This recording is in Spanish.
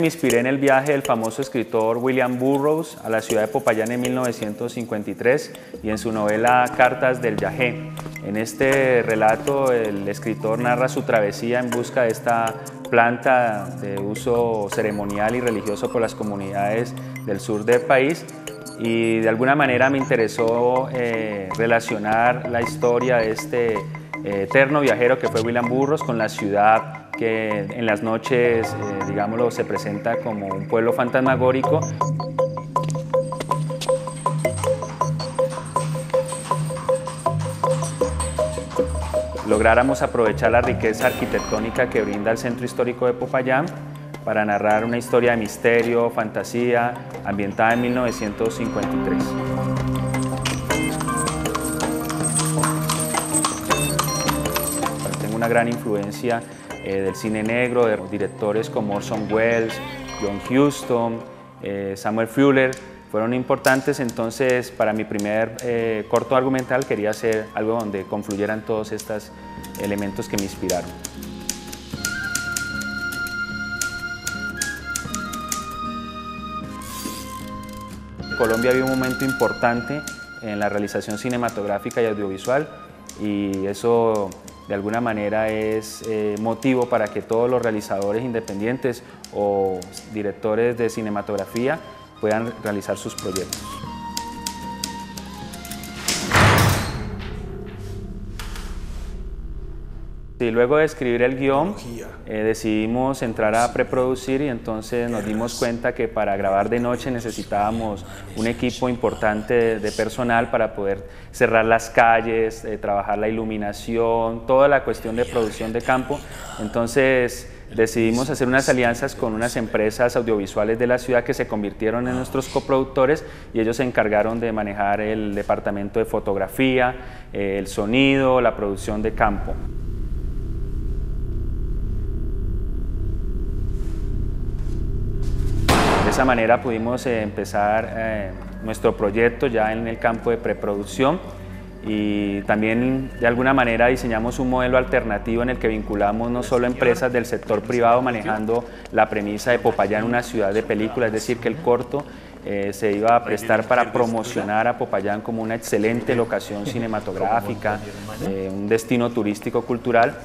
Me inspiré en el viaje del famoso escritor William Burroughs a la ciudad de Popayán en 1953 y en su novela Cartas del Yajé. En este relato el escritor narra su travesía en busca de esta planta de uso ceremonial y religioso por las comunidades del sur del país y de alguna manera me interesó eh, relacionar la historia de este eterno viajero que fue William Burroughs con la ciudad que en las noches, eh, digámoslo, se presenta como un pueblo fantasmagórico. Lográramos aprovechar la riqueza arquitectónica que brinda el centro histórico de Popayán para narrar una historia de misterio, fantasía, ambientada en 1953. Gran influencia eh, del cine negro, de directores como Orson Welles, John Huston, eh, Samuel Fuller, fueron importantes, entonces para mi primer eh, corto argumental quería hacer algo donde confluyeran todos estos elementos que me inspiraron. Colombia vive un momento importante en la realización cinematográfica y audiovisual y eso de alguna manera es eh, motivo para que todos los realizadores independientes o directores de cinematografía puedan realizar sus proyectos. Luego de escribir el guion, eh, decidimos entrar a preproducir y entonces nos dimos cuenta que para grabar de noche necesitábamos un equipo importante de, personal para poder cerrar las calles, eh, trabajar la iluminación, toda la cuestión de producción de campo. Entonces decidimos hacer unas alianzas con unas empresas audiovisuales de la ciudad que se convirtieron en nuestros coproductores y ellos se encargaron de manejar el departamento de fotografía, eh, el sonido, la producción de campo. De esa manera pudimos eh, empezar eh, nuestro proyecto ya en el campo de preproducción y también de alguna manera diseñamos un modelo alternativo en el que vinculamos no solo empresas del sector privado manejando la premisa de Popayán, una ciudad de películas, es decir, que el corto eh, se iba a prestar para promocionar a Popayán como una excelente locación cinematográfica, un destino turístico cultural,